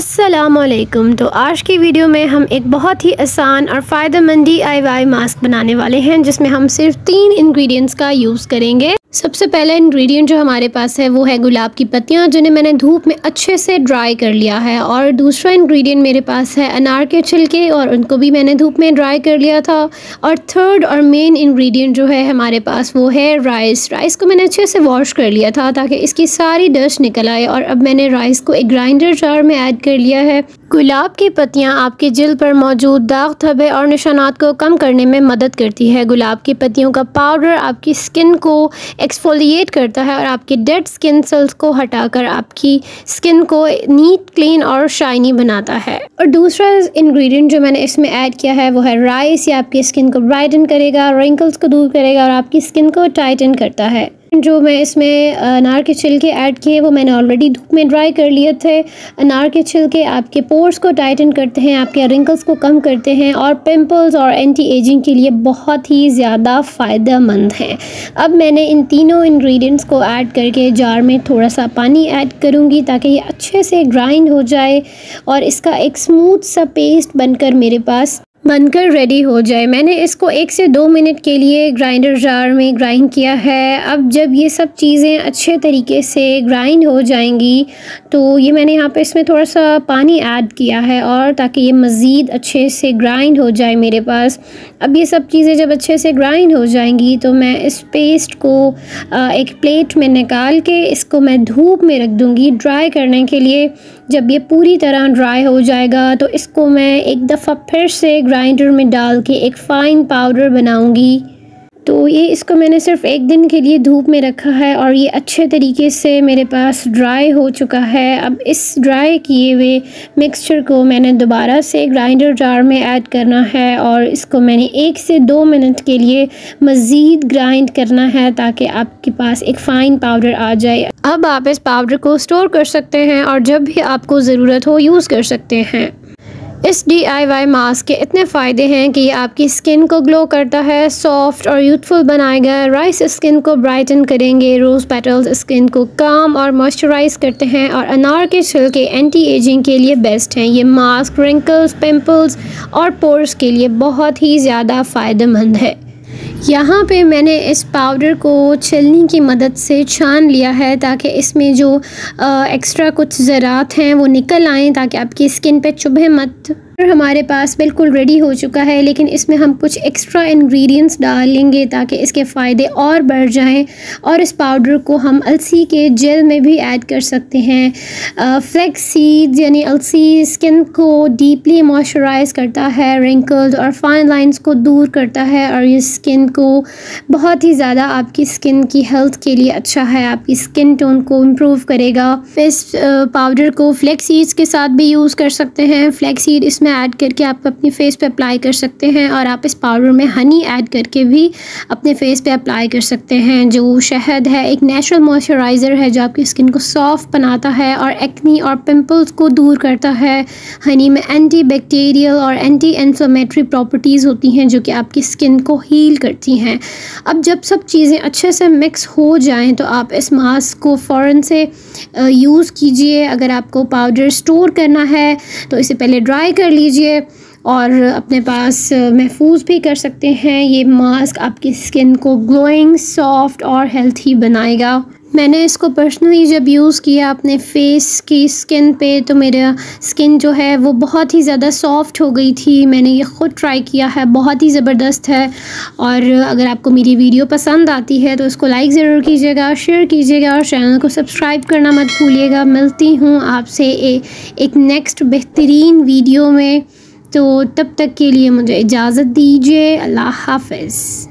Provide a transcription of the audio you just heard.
असलकुम तो आज की वीडियो में हम एक बहुत ही आसान और फायदेमंदी आई वाई मास्क बनाने वाले हैं, जिसमें हम सिर्फ़ तीन इंग्रेडिएंट्स का यूज़ करेंगे। सबसे पहला इंग्रेडिएंट जो हमारे पास है, वो है गुलाब की पत्तियाँ, जिन्हें मैंने धूप में अच्छे से ड्राई कर लिया है। और दूसरा इंग्रेडिएंट मेरे पास है अनार के छिलके, और उनको भी मैंने धूप में ड्राई कर लिया था। और थर्ड और मेन इंग्रेडिएंट जो है हमारे पास, वो है राइस राइस को मैंने अच्छे से वॉश कर लिया था, ताकि इसकी सारी डस्ट निकल आए। और अब मैंने राइस को एक ग्राइंडर जार में ऐड कर लिया है। गुलाब की पत्तियाँ आपके जिल पर मौजूद दाग धब्बे और निशानात को कम करने में मदद करती है। गुलाब की पत्तियों का पाउडर आपकी स्किन को एक्सफोलिएट करता है और आपके डेड स्किन सेल्स को हटाकर आपकी स्किन को नीट क्लीन और शाइनी बनाता है। और दूसरा इंग्रेडिएंट जो मैंने इसमें ऐड किया है, वो है राइस ये आपकी स्किन को ब्राइटन करेगा रिंकल्स को दूर करेगा और आपकी स्किन को टाइटन करता है। जो मैं इसमें अनार के छिलके ऐड किए वो मैंने ऑलरेडी धूप में ड्राई कर लिए थे। अनार के छिलके आपके पोर्स को टाइटन करते हैं, आपके रिंकल्स को कम करते हैं और पिंपल्स और एंटी एजिंग के लिए बहुत ही ज़्यादा फ़ायदेमंद हैं। अब मैंने इन तीनों इंग्रेडिएंट्स को ऐड करके जार में थोड़ा सा पानी ऐड करूँगी ताकि ये अच्छे से ग्राइंड हो जाए और इसका एक स्मूथ सा पेस्ट बनकर मेरे पास बनकर रेडी हो जाए। मैंने इसको एक से दो मिनट के लिए ग्राइंडर जार में ग्राइंड किया है। अब जब ये सब चीज़ें अच्छे तरीके से ग्राइंड हो जाएँगी तो ये मैंने यहाँ पे इसमें थोड़ा सा पानी ऐड किया है और ताकि ये मज़ीद अच्छे से ग्राइंड हो जाए मेरे पास। अब ये सब चीज़ें जब अच्छे से ग्राइंड हो जाएँगी तो मैं इस पेस्ट को एक प्लेट में निकाल के इसको मैं धूप में रख दूँगी ड्राई करने के लिए। जब ये पूरी तरह ड्राई हो जाएगा तो इसको मैं एक दफ़ा फिर से ग्राइंडर में डाल के एक फ़ाइन पाउडर बनाऊँगी। तो ये इसको मैंने सिर्फ़ एक दिन के लिए धूप में रखा है और ये अच्छे तरीके से मेरे पास ड्राई हो चुका है। अब इस ड्राई किए हुए मिक्सचर को मैंने दोबारा से ग्राइंडर जार में ऐड करना है और इसको मैंने एक से दो मिनट के लिए मज़ीद ग्राइंड करना है ताकि आपके पास एक फ़ाइन पाउडर आ जाए। अब आप इस पाउडर को स्टोर कर सकते हैं और जब भी आपको ज़रूरत हो यूज़ कर सकते हैं। इस डी आई वाई मास्क के इतने फ़ायदे हैं कि ये आपकी स्किन को ग्लो करता है सॉफ्ट और यूथफुल बनाएगा। राइस स्किन को ब्राइटन करेंगे रोज़ पेटल्स स्किन को काम और मॉइस्चराइज करते हैं और अनार के छिलके एंटी एजिंग के लिए बेस्ट हैं। ये मास्क रिंकल्स पिंपल्स और पोर्स के लिए बहुत ही ज़्यादा फ़ायदेमंद है। यहाँ पे मैंने इस पाउडर को छलनी की मदद से छान लिया है ताकि इसमें जो एक्स्ट्रा कुछ ज़रात हैं वो निकल आएँ ताकि आपकी स्किन पे चुभे मत। हमारे पास बिल्कुल रेडी हो चुका है, लेकिन इसमें हम कुछ एक्स्ट्रा इंग्रेडिएंट्स डालेंगे ताकि इसके फ़ायदे और बढ़ जाएँ और इस पाउडर को हम अलसी के जेल में भी ऐड कर सकते हैं। फ्लैक्स सीड यानी अलसी स्किन को डीपली मॉइस्चराइज करता है रिंकल्स और फाइन लाइंस को दूर करता है और ये स्किन को बहुत ही ज़्यादा आपकी स्किन की हेल्थ के लिए अच्छा है, आपकी स्किन टोन को इम्प्रूव करेगा। इस पाउडर को फ्लैक्स सीड्स के साथ भी यूज़ कर सकते हैं। फ्लैक्स सीड इसमें में ऐड करके आप अपनी फेस पे अप्लाई कर सकते हैं और आप इस पाउडर में हनी ऐड करके भी अपने फेस पे अप्लाई कर सकते हैं। जो शहद है, एक नेचुरल मॉइस्चराइज़र है जो आपकी स्किन को सॉफ्ट बनाता है और एक्नी और पिंपल्स को दूर करता है। हनी में एंटी बैक्टीरियल और एंटी इन्फ्लेमेटरी प्रॉपर्टीज़ होती हैं जो कि आपकी स्किन को हील करती हैं। अब जब सब चीज़ें अच्छे से मिक्स हो जाएँ तो आप इस मास्क को फ़ौर से यूज़ कीजिए। अगर आपको पाउडर स्टोर करना है तो इसे पहले ड्राई कर लीजिए और अपने पास महफूज भी कर सकते हैं। ये मास्क आपकी स्किन को ग्लोइंग सॉफ्ट और हेल्थी बनाएगा। मैंने इसको पर्सनली जब यूज़ किया अपने फेस की स्किन पे तो मेरा स्किन जो है वो बहुत ही ज़्यादा सॉफ्ट हो गई थी। मैंने ये ख़ुद ट्राई किया है, बहुत ही ज़बरदस्त है। और अगर आपको मेरी वीडियो पसंद आती है तो उसको लाइक ज़रूर कीजिएगा शेयर कीजिएगा और चैनल को सब्सक्राइब करना मत भूलिएगा। मिलती हूँ आपसे एक नेक्स्ट बेहतरीन वीडियो में। तो तब तक के लिए मुझे इजाज़त दीजिए। अल्लाह हाफ़िज़।